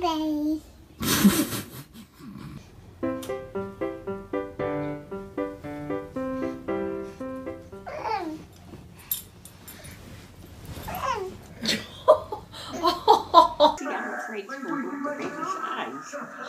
baby.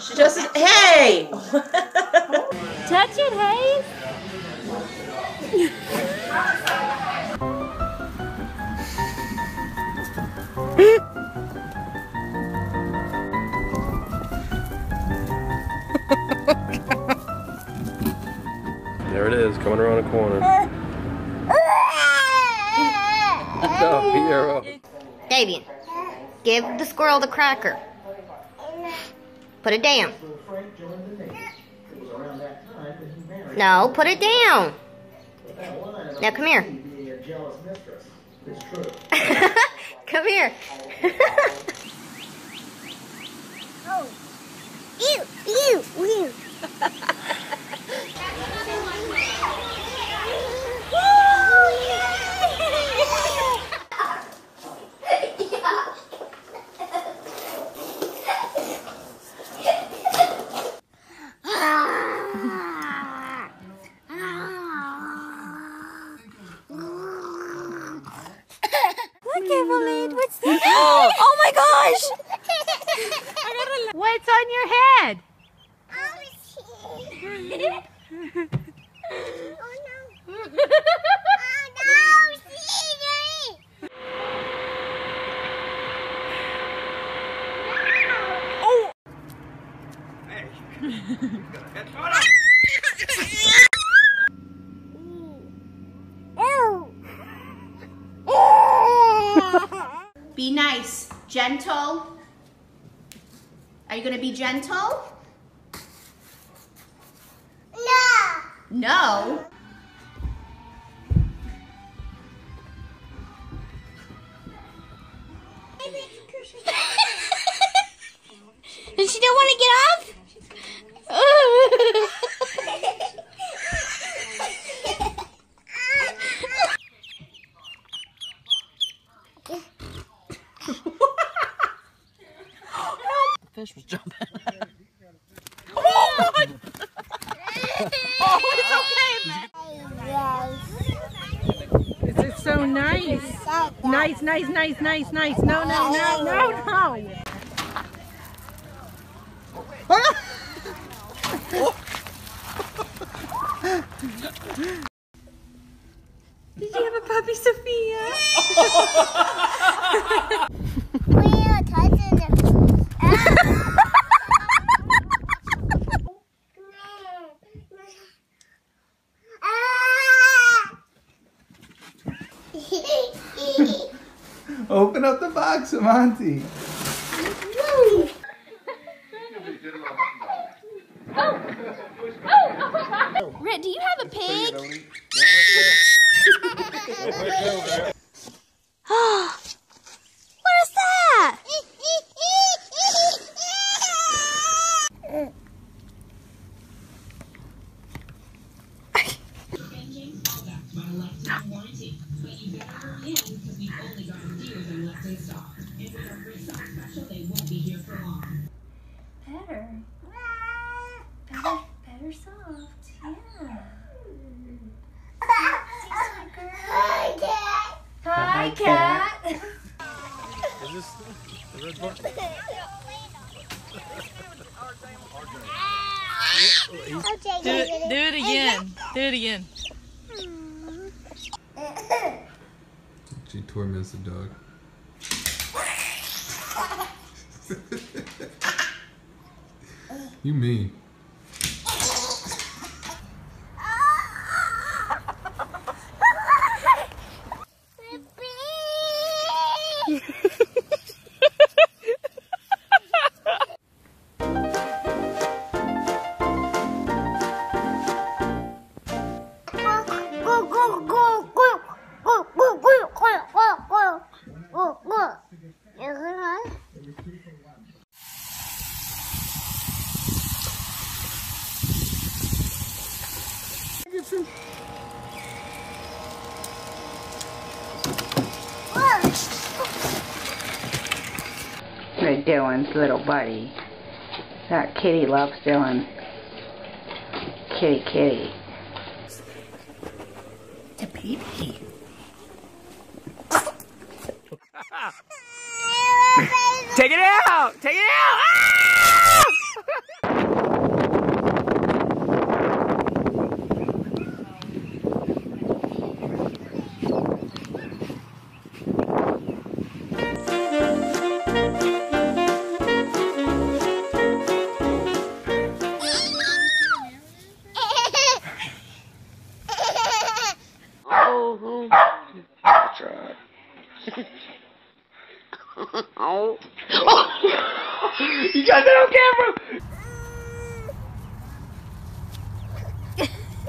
She doesn't. Hey! Touch it, Hayes. is, coming around the corner. Oh, no, hero. Davian, give the squirrel the cracker. Put it down. No, put it down. Now come here. come here. Oh, ew, ew, ew. Look, Evelyn, what's that? Oh my gosh! What's on your head? Oh no. Oh no, Siri. Be nice. Gentle. Are you to be gentle? No. This is so nice. Nice, nice, nice, nice, nice. No, no, no, no, no. Did you have a puppy, Sophia? We are touching it. Open up the box, Amonte. Red, do you have a pig? What is that? Better. Better, better soft. Yeah. Hi, cat. Is this the red bar? Do it, Do it again. Do it again. She torments the dog. you mean? Watson. Whoa. Dylan's little buddy. That kitty loves Dylan. Kitty, kitty. It's a baby. Take it out! Take it out! Ah!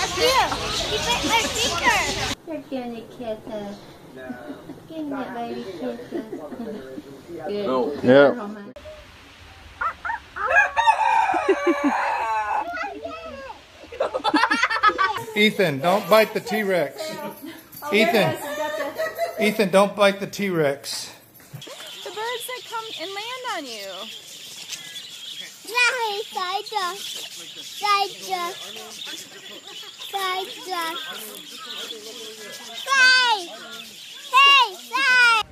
Don't touch it. You bit my finger. You're gonna kiss us. Give me that baby kisses. Good. Yeah. Ethan, don't bite the T-Rex. Ethan, Ethan, don't bite the T-Rex. The birds that come and land on you. Sorry, side duck. Side duck. Side duck. Side. Hey, side.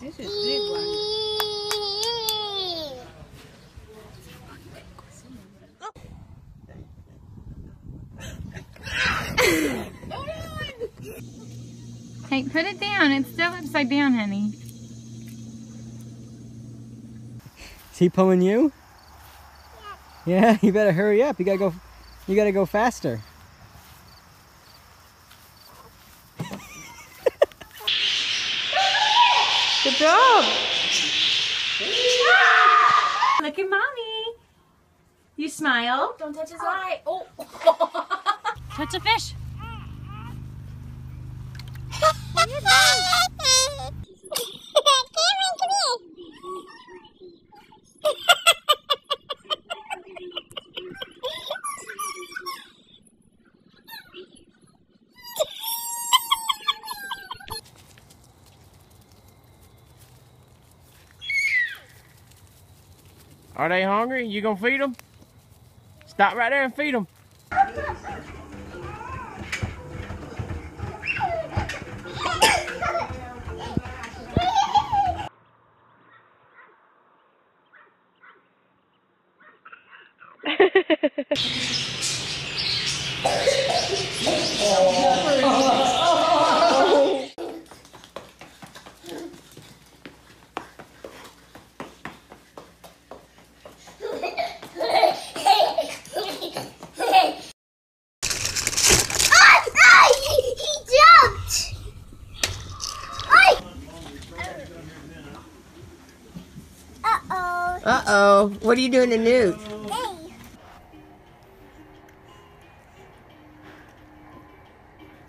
This is big one. Hey, put it down. It's still upside down, honey. Is he pulling you? Yeah, you better hurry up. You gotta go. You gotta go faster. Good job. Look at mommy. You smile. Don't touch his eye. Oh. Touch a fish. Are they hungry? You gonna feed them? Stop right there and feed them. Uh-oh. Uh-oh. What are you doing to Newt? Hey.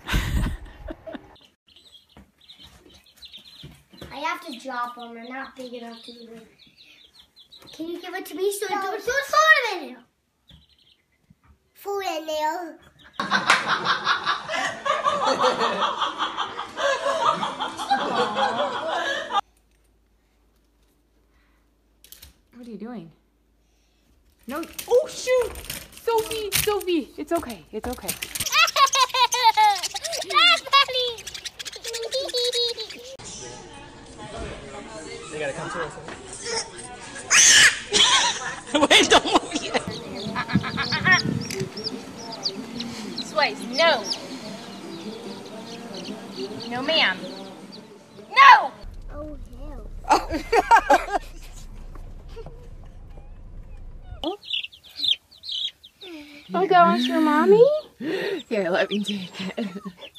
I have to drop them. They're not big enough to even. Can you give it to me so I do it so it's full in there? Full in there. What are you doing? No. Oh, shoot. Sophie, Sophie. It's okay. It's okay. ah. They gotta come to us. Wait, don't move yet. Sways, no. No, ma'am. No! Oh, hell. Oh, that one's for mommy? Here, let me take it.